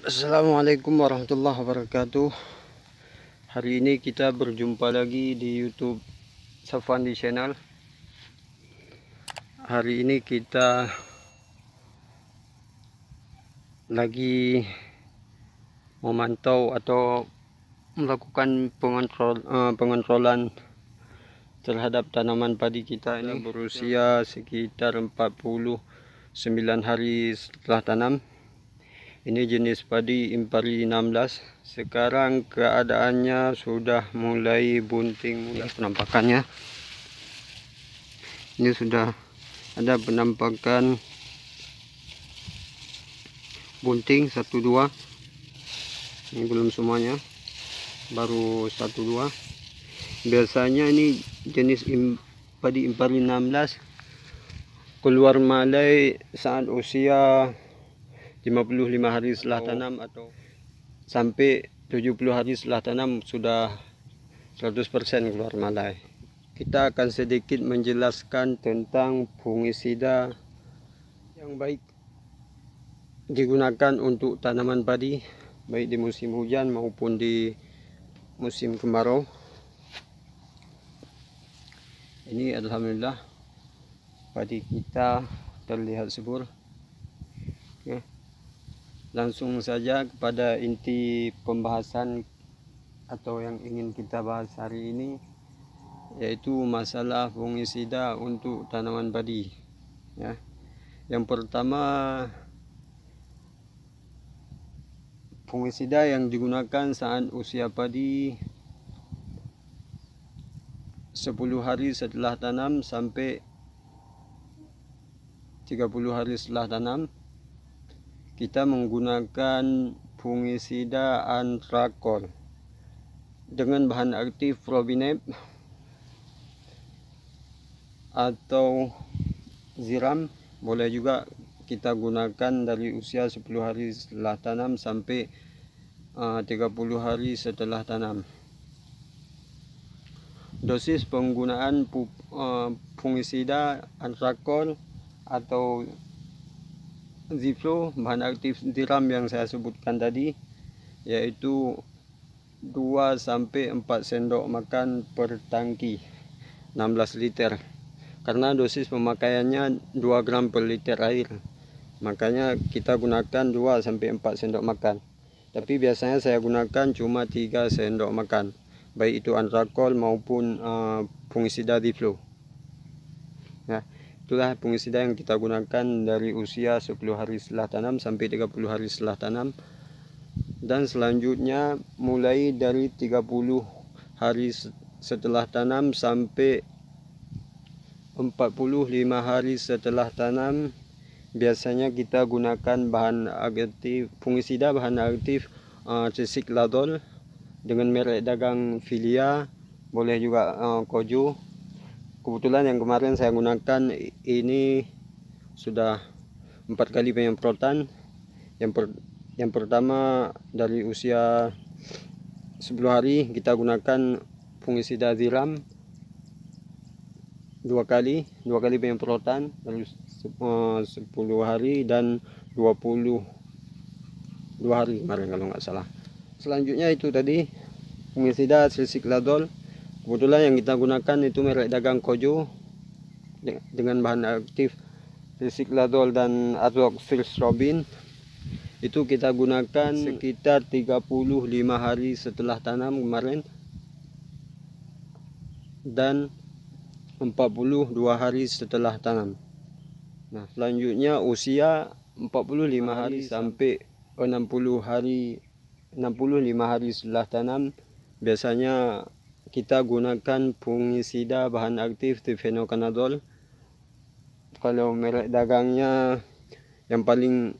Assalamualaikum warahmatullahi wabarakatuh. Hari ini kita berjumpa lagi di youtube Safandi channel. Hari ini kita Lagi Memantau atau Melakukan pengontrol, uh, pengontrolan Terhadap tanaman padi kita ini Berusia sekitar 49 hari setelah tanam ini jenis padi impari 16 sekarang keadaannya sudah mulai bunting. Mulai penampakannya. Ini sudah ada penampakan bunting 1 2 ini belum semuanya. Baru 1 2 biasanya ini jenis padi impari 16 keluar malai saat usia 55 hari setelah oh. tanam atau sampai 70 hari setelah tanam sudah 100% keluar malai. Kita akan sedikit menjelaskan tentang fungisida yang baik digunakan untuk tanaman padi baik di musim hujan maupun di musim kemarau. Ini alhamdulillah padi kita terlihat subur. Okay langsung saja kepada inti pembahasan atau yang ingin kita bahas hari ini yaitu masalah fungisida untuk tanaman padi ya. Yang pertama fungisida yang digunakan saat usia padi 10 hari setelah tanam sampai 30 hari setelah tanam kita menggunakan fungisida antrakol. Dengan bahan aktif probinep atau ziram boleh juga kita gunakan dari usia 10 hari setelah tanam sampai uh, 30 hari setelah tanam. Dosis penggunaan uh, fungisida antrakol atau Ziflo bahan aktif tiram yang saya sebutkan tadi yaitu 2 sampai 4 sendok makan per tangki 16 liter. Karena dosis pemakaiannya 2 gram per liter air makanya kita gunakan 2 sampai 4 sendok makan. Tapi biasanya saya gunakan cuma 3 sendok makan baik itu antrakol maupun uh, fungisida diflo ya itulah fungisida yang kita gunakan dari usia 10 hari setelah tanam sampai 30 hari setelah tanam. Dan selanjutnya mulai dari 30 hari setelah tanam sampai 45 hari setelah tanam biasanya kita gunakan bahan aktif fungisida bahan aktif uh, ladol dengan merek dagang Filia boleh juga uh, Kojo kebetulan yang kemarin saya gunakan ini sudah empat kali penyemprotan. Yang per, yang pertama dari usia 10 hari kita gunakan fungisida ziram dua kali dua kali penyemprotan dari 10 hari dan 20 dua hari kemarin kalau nggak salah. Selanjutnya itu tadi fungisida silsikladol kebetulan yang kita gunakan itu merek dagang Kojo dengan bahan aktif Resikladol dan Azoxystrobin itu kita gunakan sekitar 35 hari setelah tanam kemarin. Dan 42 hari setelah tanam. Nah selanjutnya usia 45 hari sampai 60 hari 65 hari setelah tanam. Biasanya kita gunakan fungisida bahan aktif difenokanazol kalau merek dagangnya yang paling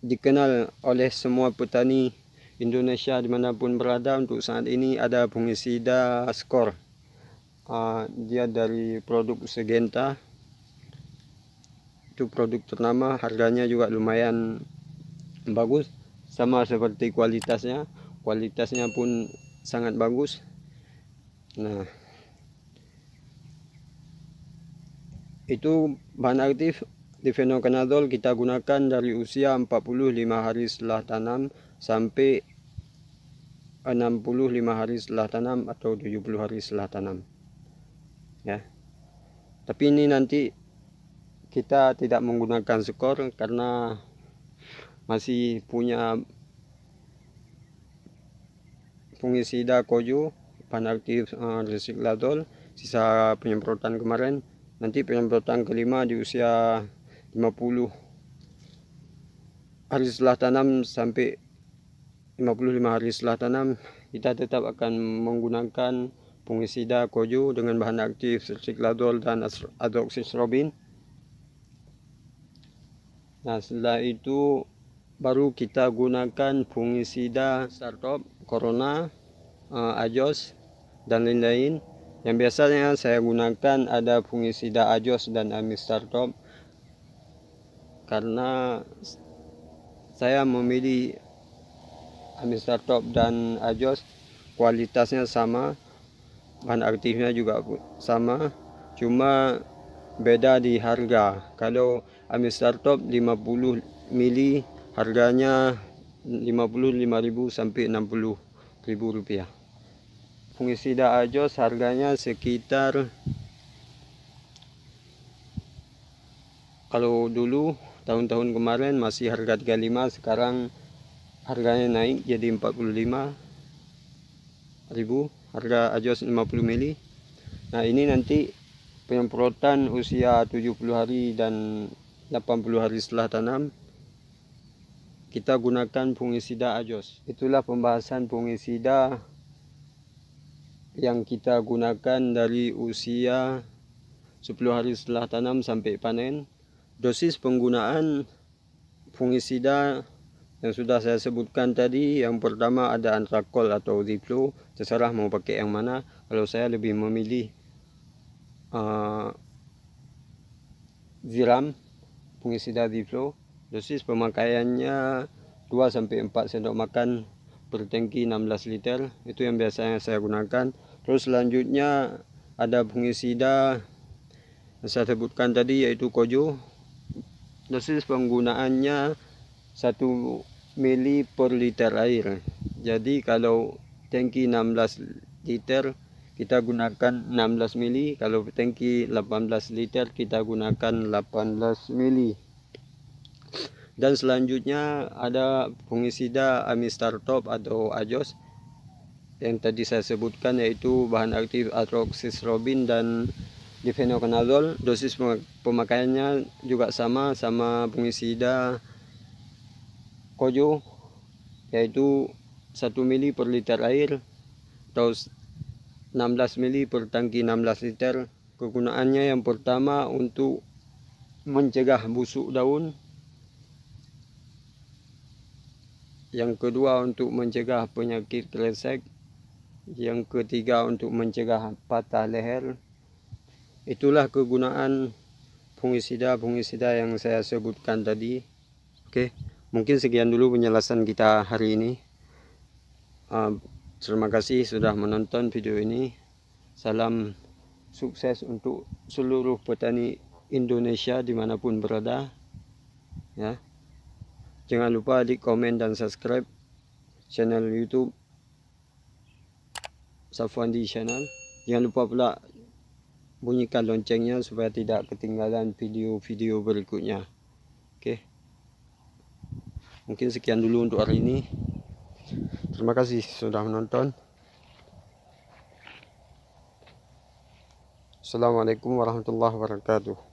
dikenal oleh semua petani Indonesia di mana pun berada untuk saat ini ada fungisida skor. Uh, dia dari produk Segenta. Itu produk ternama harganya juga lumayan bagus sama seperti kualitasnya. Kualitasnya pun sangat bagus nah. Itu bahan aktif difenoconazole kita gunakan dari usia 45 hari setelah tanam sampai 65 hari setelah tanam atau 70 hari setelah tanam. Ya. Tapi ini nanti kita tidak menggunakan skor karena masih punya fungisida koju panaktif uh, resikladol sisa penyemprotan kemarin. Nanti penyemprotan kelima di usia 50 hari setelah tanam sampai 55 hari setelah tanam kita tetap akan menggunakan fungisida koju dengan bahan aktif sikladol dan adoxystrobin nah setelah itu baru kita gunakan fungisida startup corona uh, ajos dan lain-lain. Yang biasanya saya gunakan ada fungisida ajos dan amistartop karena saya memilih Amistar Top dan Ajos kualitasnya sama bahan aktifnya juga sama. Cuma beda di harga. Kalau Amistar Top 50 mili harganya 55.000 sampai 60.000 rupiah fungisida Ajos harganya sekitar kalau dulu tahun-tahun kemarin masih harga 35 sekarang harganya naik jadi 45 ribu harga ajos 50 mili. Nah ini nanti penyemprotan usia 70 hari dan 80 hari setelah tanam kita gunakan fungisida ajos itulah pembahasan fungisida yang kita gunakan dari usia 10 hari setelah tanam sampai panen dosis penggunaan fungisida yang sudah saya sebutkan tadi yang pertama ada antrakol atau diplo terserah mau pakai yang mana. Kalau saya lebih memilih uh, ziram fungisida diplo dosis pemakaiannya 2 sampai 4 sendok makan per tangki 16 liter itu yang biasanya saya gunakan. Terus selanjutnya ada fungisida yang saya sebutkan tadi yaitu kojo. Dosis penggunaannya 1 mili per liter air. Jadi kalau tangki 16 liter kita gunakan 16 mili. Kalau tangki 18 liter kita gunakan 18 mili dan selanjutnya ada fungisida amistar top atau ajos. Yang tadi saya sebutkan yaitu bahan aktif atroxystrobin dan difenoconazole dosis pemakaiannya juga sama sama fungisida kojo yaitu 1 mili per liter air atau 16 mili per tangki 16 liter. Kegunaannya yang pertama untuk mencegah busuk daun yang kedua untuk mencegah penyakit kresek yang ketiga untuk mencegah patah leher itulah kegunaan fungisida-fungisida yang saya sebutkan tadi. Oke, mungkin sekian dulu penjelasan kita hari ini. Uh, terima kasih sudah menonton video ini. Salam sukses untuk seluruh petani Indonesia di mana pun berada. Ya, jangan lupa di komen dan subscribe channel YouTube Safwandi Channel. Jangan lupa pula bunyikan loncengnya supaya tidak ketinggalan video-video berikutnya. Oke. Mungkin sekian dulu untuk hari ini. Terima kasih sudah menonton. Assalamualaikum warahmatullahi wabarakatuh